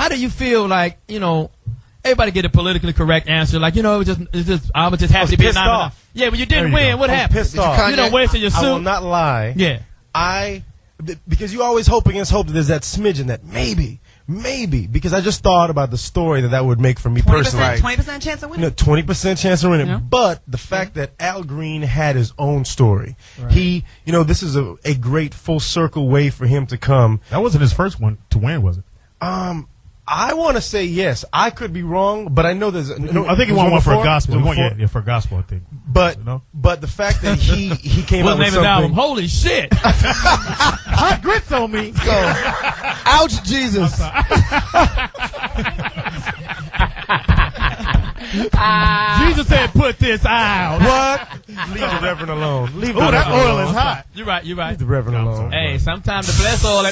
how do you feel like you know? Everybody get a politically correct answer, like you know, it was just, it's just I was just happy was to be pissed nominated. off. Yeah, but you didn't you win. go. What I happened? pissed off. You know, wasted your suit. I will not lie. Yeah. I, because you always hope against hope that there's that smidgen that maybe, maybe because I just thought about the story that that would make for me personally. Twenty percent chance of You winning. know, twenty percent chance of winning. Yeah. But the fact that Al Green had his own story, he, you know, this is a, a great full circle way for him to come. That wasn't his first one to win, was it? Um, I want to say yes. I could be wrong, but I know there's. No, I think he there's won one for a gospel. He Was won, there yeah, yeah, for gospel, I think. But You know? but the fact that he he came What's out the with name of the album? Holy shit! Hot grits on me. Ouch, Jesus. Jesus said, "Put this out." What? Leave the Reverend alone. Leave oh, the Oh, that Reverend oil alone. is hot. You're right. You're right. Leave the Reverend alone. Hey, sometimes the blessed oil.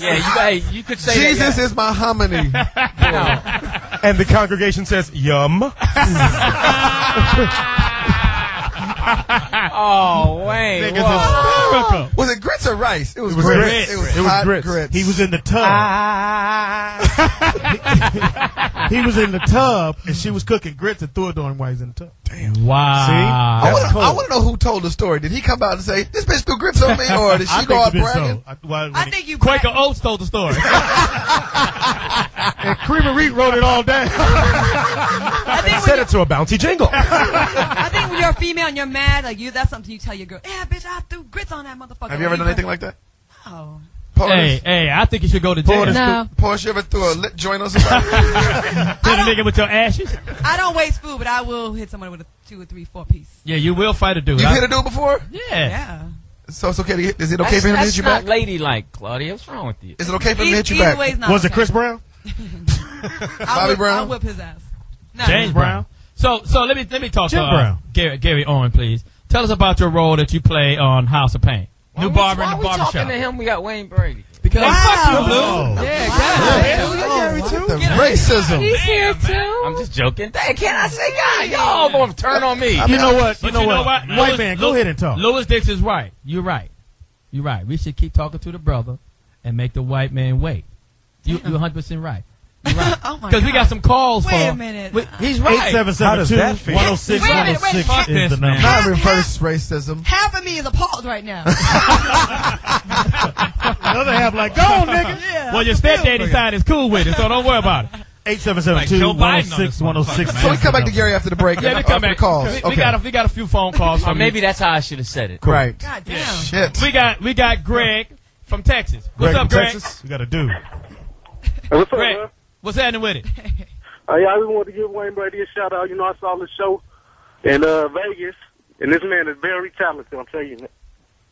Yeah, you, hey, you could say Jesus is my hominy. And the congregation says, "Yum." Oh, Wayne. Niggas whoa. is miracle. Was it grits or rice? It was, It was grits. grits. It was, It was hot grits. grits. He was in the tub. Ah. He was in the tub, and she was cooking grits and threw it on him while he's in the tub. Damn. Wow. See? I want to cold. I know who told the story. Did he come out and say, this bitch threw grits on me? Or did she go think out it is bragging? so. I, well, when I he- think you. Quaker Oats told the story. and Creamer Reed wrote it all down. I think, Set when it to a bouncy jingle. you're, I think when you're a female and you're mad, like you, that's something you tell your girl. Yeah, bitch, I threw grits on that motherfucker. Have you ever done anything like that? Oh. Portis, hey, hey, I think you should go to jail. Portis, Hit No. Portis, you ever threw a lit joint on somebody? a nigga with your ashes. I don't waste food, but I will hit someone with a two or three, four piece. Yeah, you will fight a dude. you I- hit a dude before? Yeah. Yeah. So it's okay to hit, is it okay That's, for him to hit you back? not ladylike, Claudia. What's wrong with you? Is it okay for him to hit you back? way, it's not Was it. Chris Brown? Bobby whip, Brown? I'll whip his ass. No. James Brown. So, so let me let me talk Jim to uh, Brown. Gary, Gary Owen, please. Tell us about your role that you play on House of Payne. Why New we- barber why in the we talking barbershop. to him? We got Wayne Brady. Because Wow. fuck you, Blue. Oh. Yeah, The racism. He's here too. I'm just joking. Hey, can I say God? Y'all gonna turn on me. You know what? But You know what? White Louis- man, go Louis- ahead and talk. Louis Dix is right. You're right. You're right. We should keep talking to the brother and make the white man wait. You, you're 100 percent right. You're right. Oh Because we got some calls Wait for. a minute. we- he's right. How does that 8772 feel? 106 Wait a oh minute, wait. 106 Fuck is this, the number. man. Not reverse racism. Half of me is appalled right now. Another half like, go on, nigga. yeah. Well, your stepdaddy side is cool with it, so don't worry about it. 8772 Like Joe oh Biden on 106 this 106 So we come back to Gary after the break. Yeah, we after come the back. calls. We, we okay. got a, we got a few phone calls Or from maybe that's how I should have said it. Right. God damn. Shit. We got we got Greg from Texas. What's Greg up, from Greg? Texas? We got a dude. What's up, Greg, man? What's happening with it? Uh, yeah, I just wanted to give Wayne Brady a shout out. You know, I saw the show in uh, Vegas, and this man is very talented. I'm telling you.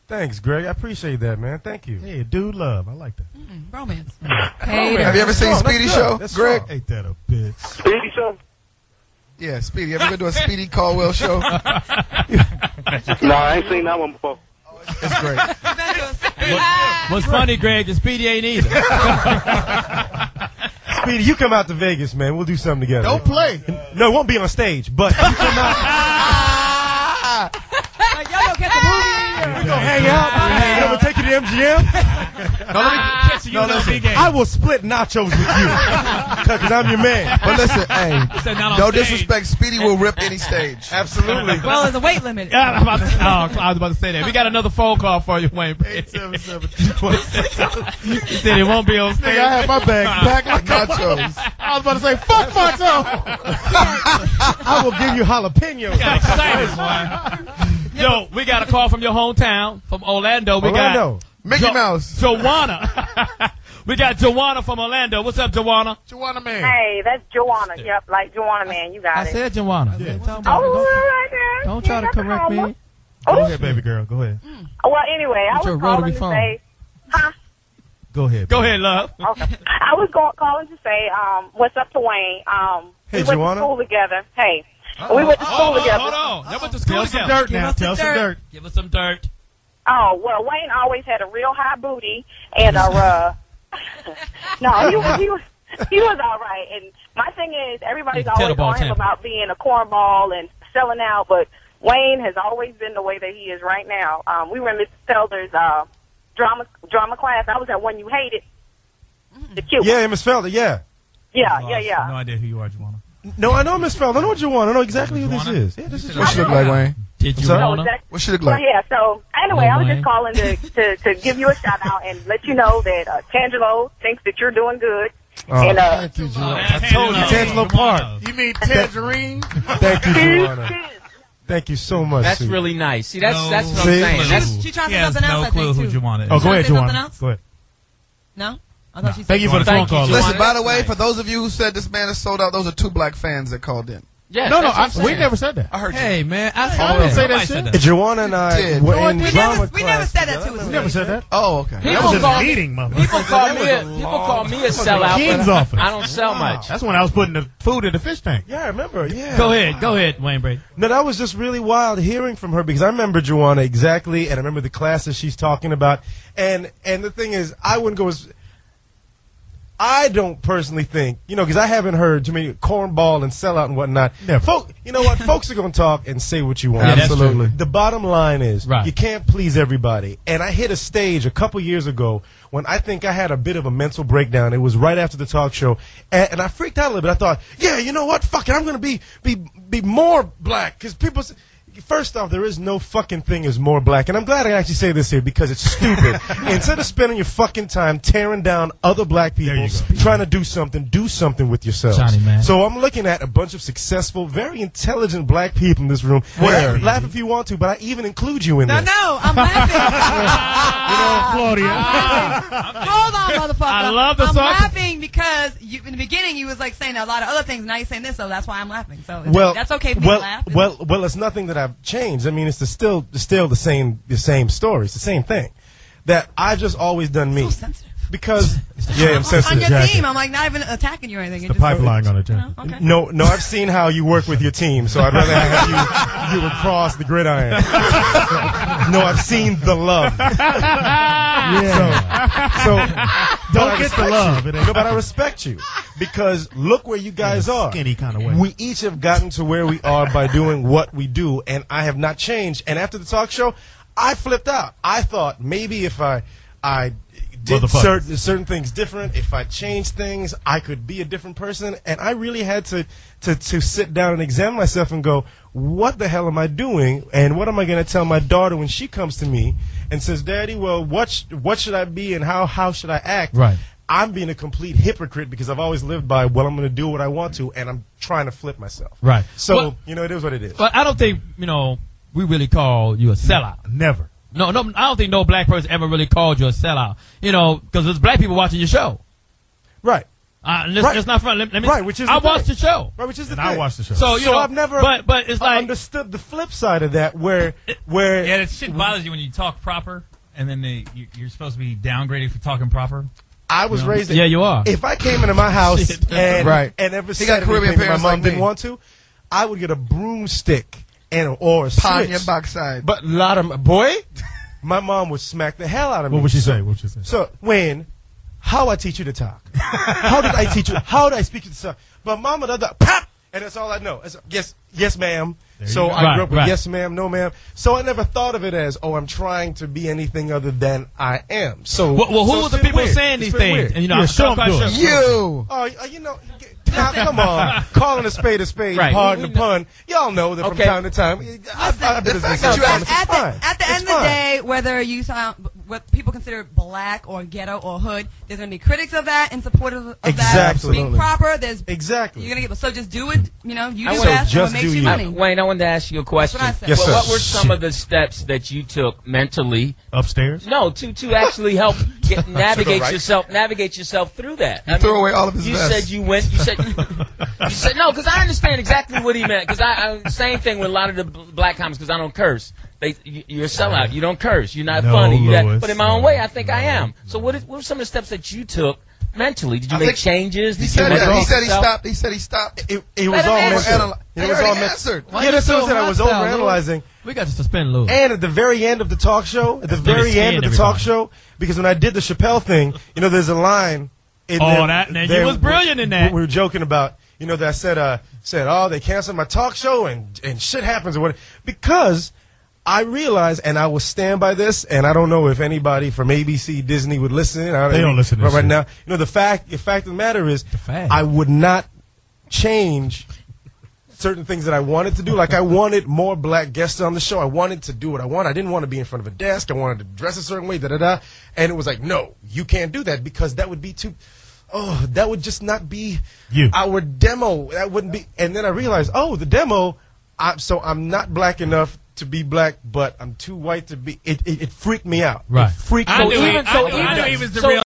Thanks, Greg. I appreciate that, man. Thank you. Hey, dude love. I like that. Romance. Hater. Have you ever seen Speedy good. Show, That's Greg? strong. Ain't that a bitch? Speedy show? Yeah, Speedy. Ever been to a Speedy Caldwell show? No, I ain't seen that one before. It's great. What's funny, Greg? The Speedy ain't either. Speedy, you come out to Vegas, man. We'll do something together. Don't play. No, it won't be on stage, but you come out. Like, y'all gonna catch a movie? We gonna hang out. I'm gonna take you to MGM. No, let me, ah. Catch you no, listen. I will split nachos with you, cause I'm your man. But listen, hey, Said not on no stage. disrespect. Speedy will rip any stage. Absolutely. Well, there's a weight limit. Yeah, I'm about to, oh, I was about to say that. We got another phone call for you, Wayne. he said it won't be on stage. Nigga, I had my bag packed like Nachos. I was about to say, fuck myself. I will give you jalapenos. got excited, boy. Yo, we got a call from your hometown, from Orlando. We Orlando. Mickey got Mouse. Joanna. we got Joanna from Orlando. What's up, Joanna? Joanna man. Hey, that's Joanna. Yep, like Joanna, man. You got I it. said Joanna. Yeah. Don't, oh, don't, right, then. don't try to correct no me. Go Oh, ahead, baby girl. Go ahead. Well, anyway, I With your was calling rotary to phone. say, huh? Go ahead. Go ahead, love. Okay. I was going, calling to say, um, what's up to Wayne? Um, Hey, we went Joanna. to school together. Hey, we went to school Hold on, together. hold on. They went to school Tell some together. dirt now. us the Tell some dirt. dirt. Give us some dirt. Oh well, Wayne always had a real high booty and a. Uh, no, he was he was he was all right. And my thing is, everybody's He's always tetherball on him champion. about being a cornball and selling out, but Wayne has always been the way that he is right now. Um, we were in Mr. Felder's uh, drama drama class. I was at one you hated. The cute. Yeah, Miss Felder. Yeah. Yeah, yeah, yeah. No idea who you are, Juana. No, I know Miss Felder. I know what you want. I know exactly who this Juana? is. Yeah, this is What she look like, Wayne? Did you sorry? So wanna? that- What she look Well, like? yeah. So anyway, I was Wayne. just calling to, to to give you a shout out and let you know that uh, Tangelo thinks that you're doing good. and uh, Thank you, Oh, Joanna. I told you, Tangelo. Tangelo Park. You mean tangerine? Thank you, Joanna. Thank you so much. That's sweetie. really nice. See, that's No that's what See? I'm saying. clue. That's She trying to He say something no else, I clue think, who too. Juana is. Oh, go Wanna ahead, say something Juwan. else? Go ahead. No? I thought she said Thank you for the phone call. Listen, by the way, Nice. for those of you who said this man is sold out, those are two black fans that called in. Yes, No, no, I, I'm saying. we never said that. I heard you. Hey man, I I saw didn't that. say that Somebody shit. said that. Joanna and I Did. were No, in We drama never, we never class said that to us. We never said that. Oh, okay. That People was just call a me- meeting, motherfucker. People call me a That was people call me a long- sellout. King's office. I don't sell much. That's when I was putting the food in the fish tank. Yeah, I remember. Yeah. Go ahead, go ahead, Wayne Brady. No, that was just really wild hearing from her because I remember Joanna exactly, and I remember the classes she's talking about. And and the thing is, I wouldn't go as. I don't personally think, you know, because I haven't heard too many cornball and sellout and whatnot. Never. Folk, you know what? Folks are going to talk and say what you want. Yeah. Absolutely. The bottom line is, Right. you can't please everybody. And I hit a stage a couple years ago when I think I had a bit of a mental breakdown. It was right after the talk show, and, and I freaked out a little bit. I thought, yeah, you know what? Fuck it, I'm going to be be be more black because people. S- First off, there is no fucking thing as more black, and I'm glad I actually say this here because it's stupid. Instead of spending your fucking time tearing down other black people trying to do something, do something with yourselves. Johnny, man. So I'm looking at a bunch of successful, very intelligent black people in this room. Where? Laugh, laugh if you want to, but I even include you in No, this. no, I'm laughing. Claudia. Hold on, motherfucker. I love the I'm song. laughing because you, in the beginning you was like saying a lot of other things. Now you're saying this, so that's why I'm laughing. So well, that's okay for me well, laugh. Well, well, it's nothing that I've changed. I mean, it's the still, still the same, the same story. It's the same thing. That I've just always done me. so sensitive. Because yeah, I'm on sensitive. your jacket. team, I'm like not even attacking you or anything. The It just- pipeline on it, you know, okay. No, no, I've seen how you work with your team, so I'd rather have you you across the gridiron. no, I've seen the love. Yeah. So Don't get the love. It ain't No, but I respect you because look where you guys In a are. skinny kinda way. We each have gotten to where we are by doing what we do, and I have not changed. And after the talk show, I flipped out. I thought maybe if I I did certain certain things different, if I changed things, I could be a different person. And I really had to to to sit down and examine myself and go, what the hell am I doing? And what am I going to tell my daughter when she comes to me and says, "Daddy, well, what sh- what should I be and how how should I act?" Right. I'm being a complete hypocrite because I've always lived by, well, I'm going to do what I want to, and I'm trying to flip myself. Right. So, Well- you know, it is what it is. But I don't think you know we really call you a sellout. Never. No, no, I don't think no black person ever really called you a sellout. You know, because there's black people watching your show. right. Uh, let's, Right. let's not front. Let, let me, Right, which is I the watched thing. the show. Right, which is the And thing. I watched the show. So you So know, I've never But but it's like understood the flip side of that, where where Yeah, that shit bothers you when you talk proper, and then they, you, you're supposed to be downgraded for talking proper. I was raised. yeah, you are. If I came into my house and Right. and ever He said got Caribbean anything my parents mom like didn't me. want to, I would get a broomstick and or a Pon switch. your backside. But a lot of boy, my mom would smack the hell out of me. What would she say? What would she say? So, when, how I teach you to talk? how did I teach you? How did I speak you to talk? But mama does that pop, and that's all I know. It's, yes, yes, ma'am. So. I Right, grew up with right. yes, ma'am, no, ma'am. So I never thought of it as, oh, I'm trying to be anything other than I am. So, well, well who so was the people weird. saying It's these things? weird. And you know, Yeah, I'm show 'em quite do sure- you. Oh, uh, you know, now come on, calling a spade a spade, Right. pardon the pun. Y'all know that Okay. from time to time. I've, I've the as fact that you at the, at the It's end of the day, whether you sound what people consider black or ghetto or hood, there's gonna be critics of that and supporters of that. Exactly. Being proper, there's Exactly. you're gonna get. So just do it. You know, you do want- best. So and just what makes do you you. money. Uh, Wayne, I wanted to ask you a question. What Yes, Well, sir. what were some Shit. of the steps that you took mentally? Upstairs? No, to to actually help get, navigate right. yourself navigate yourself through that. You threw away all of his You vests. said you went. You said you said no because I understand exactly what he meant. Because I, I same thing with a lot of the black comics because I don't curse. They you, you're a sellout. You don't curse. You're not No, funny. You that, Louis, but in my own no, way, I think I am. So what is, what were some of the steps that you took mentally? Did you I make think- changes? He Did said, you that. he said he yourself? stopped. He said he stopped. It, it was him all answer. mental. It He was already all mental. answered. Why yeah, you that's what so I'm saying. I was hostile, Louis? overanalyzing. We got to suspend Louis. And at the very end of the talk show, at the very end of the talk everybody. show, because when I did the Chappelle thing, you know, there's a line. In Oh, there- that- now you was brilliant in that. We were joking about, you know, that I said, uh, said, oh, they canceled my talk show and and shit happens or what? Because I realized, and I will stand by this, and I don't know if anybody from ABC, Disney would listen. I They don't listen to right, right now. You know, the fact, the fact of the matter is, fact. I would not change certain things that I wanted to do. Like I wanted more black guests on the show. I wanted to do what I want. I didn't want to be in front of a desk. I wanted to dress a certain way. Da da da. And it was like, no, you can't do that because that would be too. Oh, that would just not be You. our demo. That wouldn't be. And then I realized, oh, the demo. I, so I'm not black enough to be black, but I'm too white to be. It it, it freaked me out. Right. It freaked I me knew, out. he, even- I so knew- I even- knew he was the so real